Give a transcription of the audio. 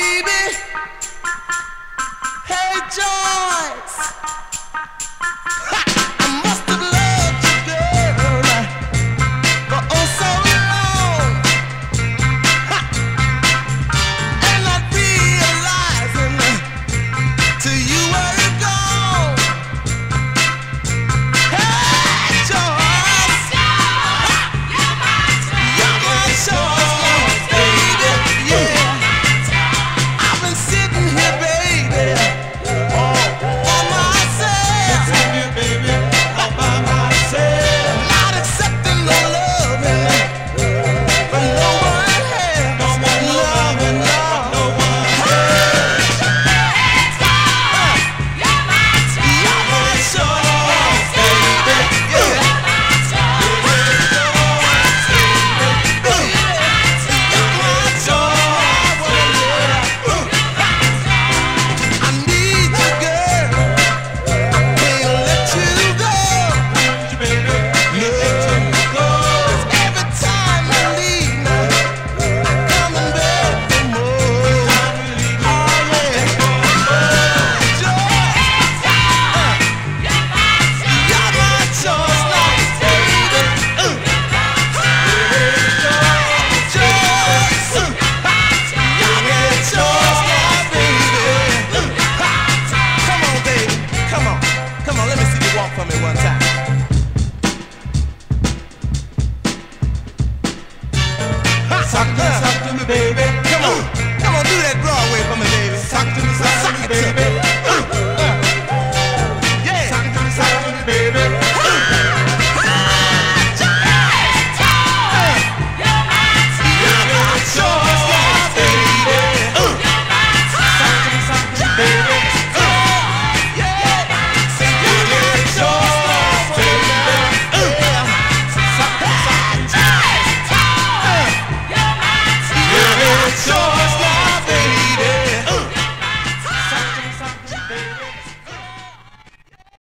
baby. for me one time. To me, baby.